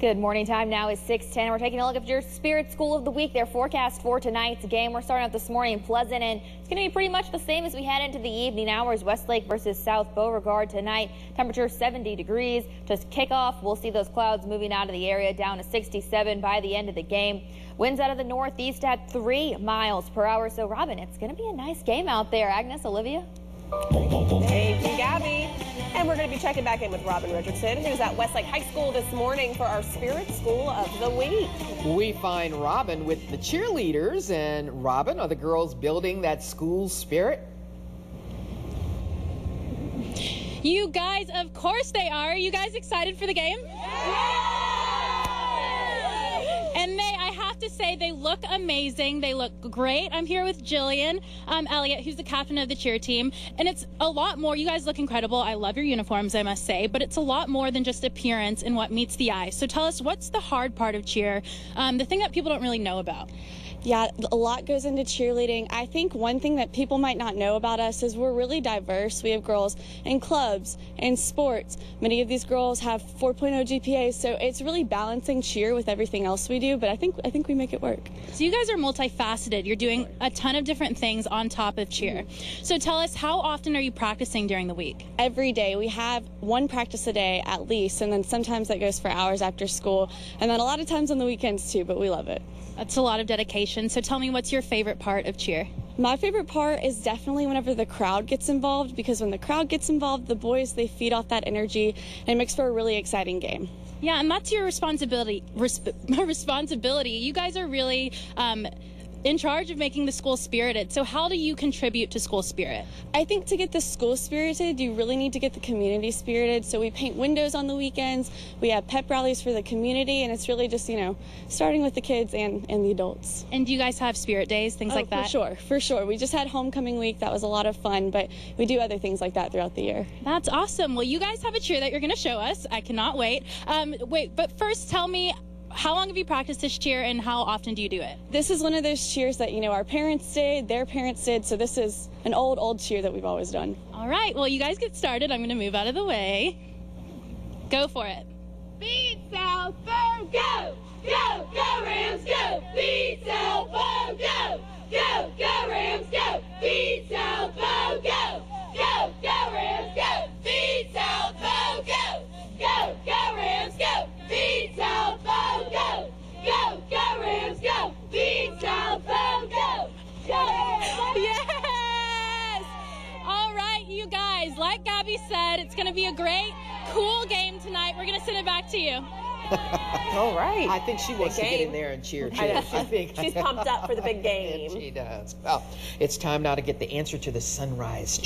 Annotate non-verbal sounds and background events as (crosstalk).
Good morning time now is 610. We're taking a look at your Spirit School of the Week. Their forecast for tonight's game. We're starting out this morning in Pleasant, and it's going to be pretty much the same as we head into the evening hours. Westlake versus South Beauregard tonight. Temperature 70 degrees. Just kickoff, we'll see those clouds moving out of the area down to 67 by the end of the game. Winds out of the northeast at 3 miles per hour. So, Robin, it's going to be a nice game out there. Agnes, Olivia? Thank you, Gabby. And we're going to be checking back in with Robin Richardson, who's at Westlake High School this morning for our Spirit School of the Week. We find Robin with the cheerleaders. And Robin, are the girls building that school spirit? You guys, of course they are. Are you guys excited for the game? And they, I have to say, they look amazing. They look great. I'm here with Jillian um, Elliott, who's the captain of the cheer team. And it's a lot more. You guys look incredible. I love your uniforms, I must say. But it's a lot more than just appearance and what meets the eye. So tell us, what's the hard part of cheer? Um, the thing that people don't really know about? Yeah, a lot goes into cheerleading. I think one thing that people might not know about us is we're really diverse. We have girls in clubs and sports. Many of these girls have 4.0 GPAs, so it's really balancing cheer with everything else we do, but I think I think we make it work. So you guys are multifaceted. You're doing a ton of different things on top of cheer. So tell us how often are you practicing during the week? Every day we have one practice a day at least, and then sometimes that goes for hours after school, and then a lot of times on the weekends too, but we love it. That's a lot of dedication. So tell me what's your favorite part of cheer? My favorite part is definitely whenever the crowd gets involved because when the crowd gets involved, the boys they feed off that energy and it makes for a really exciting game. Yeah, and that's your responsibility. Resp- (laughs) responsibility. You guys are really um, in charge of making the school spirited. So, how do you contribute to school spirit? I think to get the school spirited, you really need to get the community spirited. So, we paint windows on the weekends, we have pep rallies for the community, and it's really just, you know, starting with the kids and, and the adults. And do you guys have spirit days, things oh, like that? For sure, for sure. We just had homecoming week. That was a lot of fun, but we do other things like that throughout the year. That's awesome. Well, you guys have a cheer that you're going to show us. I cannot wait. Um, wait, but first tell me how long have you practiced this cheer and how often do you do it? This is one of those cheers that, you know, our parents did, their parents did, so this is an old, old cheer that we've always done. All right, well, you guys get started. I'm going to move out of the way. Go for it. Beat South Go! Go! Go! Go Rams! Go! Beat South Yes! All right, you guys, like Gabby said, it's going to be a great, cool game tonight. We're going to send it back to you. (laughs) All right. I think she wants to get in there and cheer too. I know, (laughs) I she's- think (laughs) she's pumped up for the big And game. she does. Well, it's time now to get the answer to the sunrise